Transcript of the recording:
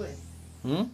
rồi. Ừ?